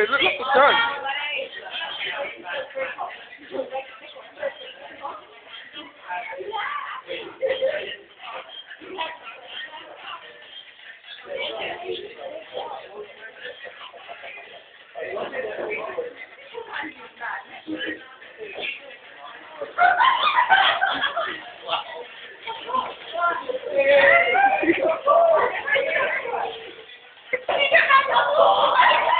there. Look at the sun. Oh,